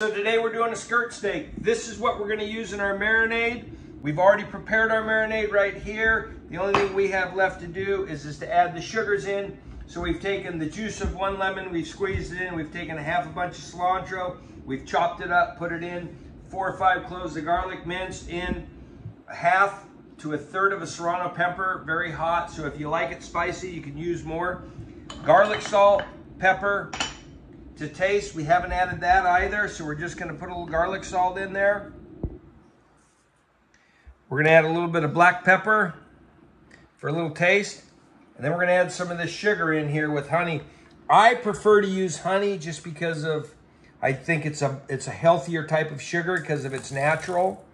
So today we're doing a skirt steak. This is what we're gonna use in our marinade. We've already prepared our marinade right here. The only thing we have left to do is, is to add the sugars in. So we've taken the juice of one lemon, we've squeezed it in, we've taken a half a bunch of cilantro, we've chopped it up, put it in, four or five cloves of garlic minced in, a half to a third of a serrano pepper, very hot. So if you like it spicy, you can use more. Garlic salt, pepper, to taste. We haven't added that either, so we're just gonna put a little garlic salt in there. We're gonna add a little bit of black pepper for a little taste. And then we're gonna add some of this sugar in here with honey. I prefer to use honey just because of, I think it's a, it's a healthier type of sugar because of its natural.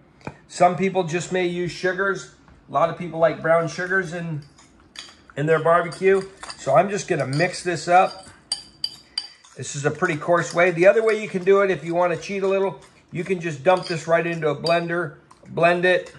Some people just may use sugars. A lot of people like brown sugars in, in their barbecue. So I'm just gonna mix this up. This is a pretty coarse way. The other way you can do it if you want to cheat a little, you can just dump this right into a blender, blend it,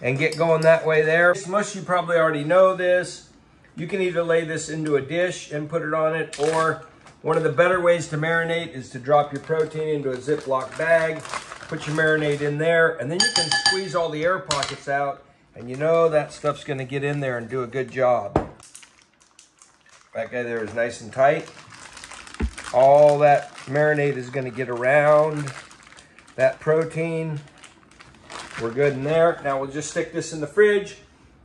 and get going that way there. Of you probably already know this. You can either lay this into a dish and put it on it, or one of the better ways to marinate is to drop your protein into a Ziploc bag, put your marinade in there, and then you can squeeze all the air pockets out, and you know that stuff's gonna get in there and do a good job. That guy there is nice and tight all that marinade is going to get around that protein. We're good in there. Now we'll just stick this in the fridge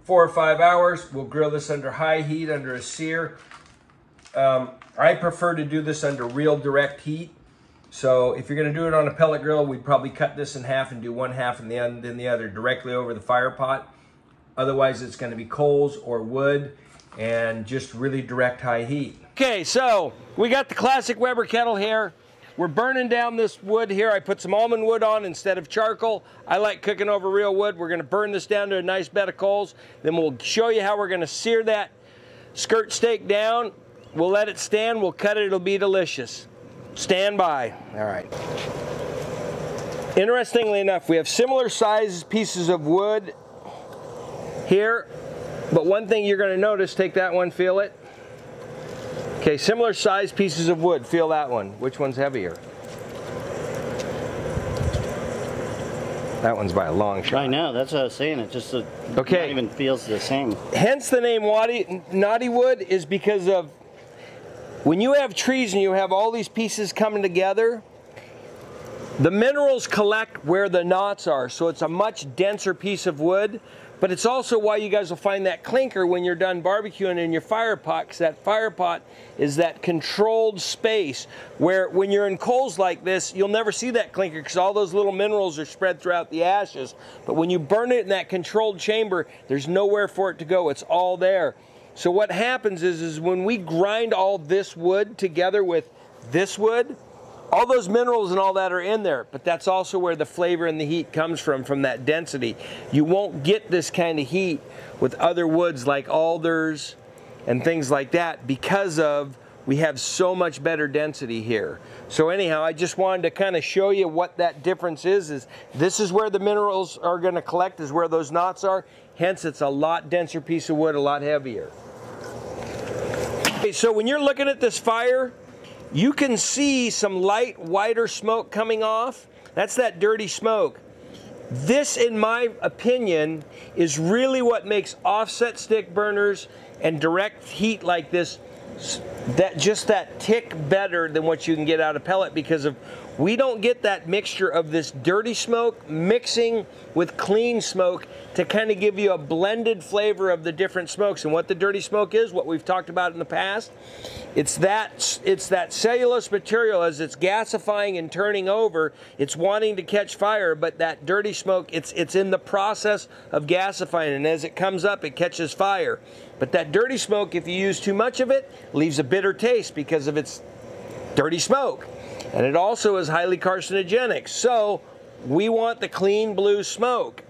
four or five hours. We'll grill this under high heat, under a sear. Um, I prefer to do this under real direct heat. So if you're going to do it on a pellet grill, we'd probably cut this in half and do one half and then the other directly over the fire pot. Otherwise, it's going to be coals or wood and just really direct high heat. Okay, so we got the classic Weber kettle here. We're burning down this wood here. I put some almond wood on instead of charcoal. I like cooking over real wood. We're gonna burn this down to a nice bed of coals. Then we'll show you how we're gonna sear that skirt steak down. We'll let it stand, we'll cut it, it'll be delicious. Stand by. All right. Interestingly enough, we have similar sized pieces of wood here, but one thing you're gonna notice, take that one, feel it. Okay, similar size pieces of wood. Feel that one. Which one's heavier? That one's by a long shot. I know, that's what I was saying. It just uh, okay. even feels the same. Hence the name Waddy, Knotty Wood is because of when you have trees and you have all these pieces coming together, the minerals collect where the knots are. So it's a much denser piece of wood. But it's also why you guys will find that clinker when you're done barbecuing in your fire pot, because that fire pot is that controlled space where when you're in coals like this, you'll never see that clinker because all those little minerals are spread throughout the ashes. But when you burn it in that controlled chamber, there's nowhere for it to go. It's all there. So what happens is, is when we grind all this wood together with this wood, all those minerals and all that are in there, but that's also where the flavor and the heat comes from, from that density. You won't get this kind of heat with other woods like alders and things like that because of we have so much better density here. So anyhow, I just wanted to kind of show you what that difference is. Is This is where the minerals are going to collect, is where those knots are. Hence, it's a lot denser piece of wood, a lot heavier. Okay, so when you're looking at this fire, you can see some light, whiter smoke coming off. That's that dirty smoke. This, in my opinion, is really what makes offset stick burners and direct heat like this that just that tick better than what you can get out of pellet because of we don't get that mixture of this dirty smoke mixing with clean smoke to kind of give you a blended flavor of the different smokes. And what the dirty smoke is, what we've talked about in the past, it's that it's that cellulose material as it's gasifying and turning over, it's wanting to catch fire, but that dirty smoke, it's it's in the process of gasifying, and as it comes up, it catches fire. But that dirty smoke, if you use too much of it, leaves a bitter taste because of its dirty smoke. And it also is highly carcinogenic. So we want the clean blue smoke.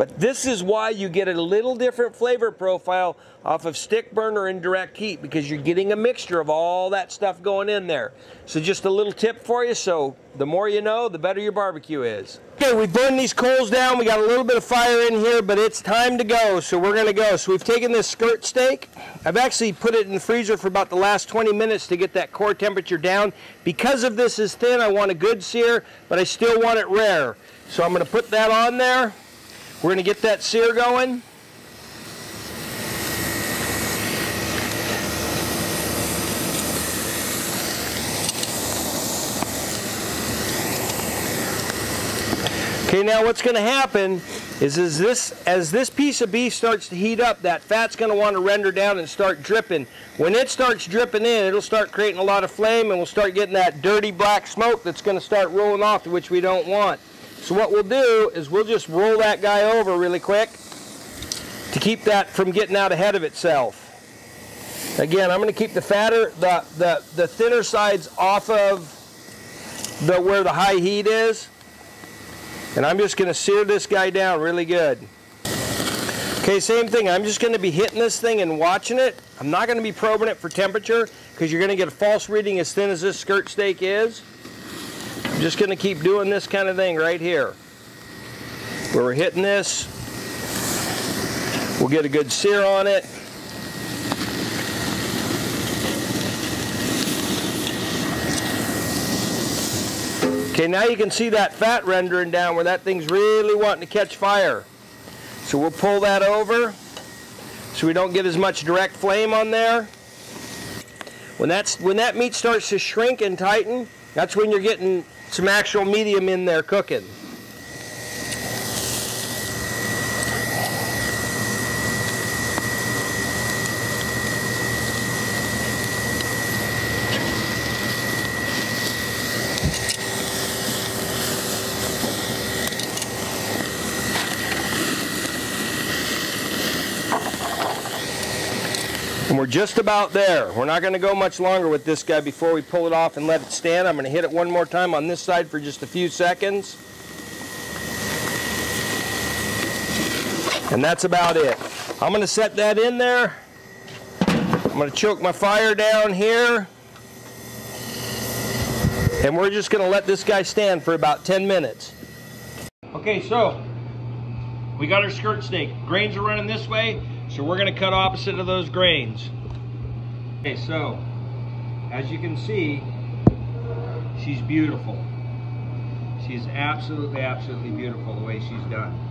But this is why you get a little different flavor profile off of stick burn or indirect heat because you're getting a mixture of all that stuff going in there. So just a little tip for you. So the more you know, the better your barbecue is. Okay, we've burned these coals down. We got a little bit of fire in here, but it's time to go. So we're gonna go. So we've taken this skirt steak. I've actually put it in the freezer for about the last 20 minutes to get that core temperature down. Because of this is thin, I want a good sear, but I still want it rare. So I'm gonna put that on there. We're gonna get that sear going. Okay, now what's going to happen is, is this as this piece of beef starts to heat up, that fat's going to want to render down and start dripping. When it starts dripping in, it'll start creating a lot of flame and we'll start getting that dirty black smoke that's going to start rolling off, which we don't want. So what we'll do is we'll just roll that guy over really quick to keep that from getting out ahead of itself. Again, I'm going to keep the fatter, the, the, the thinner sides off of the where the high heat is. And I'm just going to sear this guy down really good. Okay, same thing. I'm just going to be hitting this thing and watching it. I'm not going to be probing it for temperature because you're going to get a false reading as thin as this skirt steak is. Just going to keep doing this kind of thing right here. Where we're hitting this, we'll get a good sear on it. Okay, now you can see that fat rendering down where that thing's really wanting to catch fire. So we'll pull that over so we don't get as much direct flame on there. When, that's, when that meat starts to shrink and tighten, that's when you're getting some actual medium in there cooking. We're just about there. We're not going to go much longer with this guy before we pull it off and let it stand. I'm going to hit it one more time on this side for just a few seconds. And that's about it. I'm going to set that in there. I'm going to choke my fire down here. And we're just going to let this guy stand for about 10 minutes. Okay, so we got our skirt steak. Grains are running this way. So we're gonna cut opposite of those grains. Okay, so as you can see, she's beautiful. She's absolutely, absolutely beautiful the way she's done.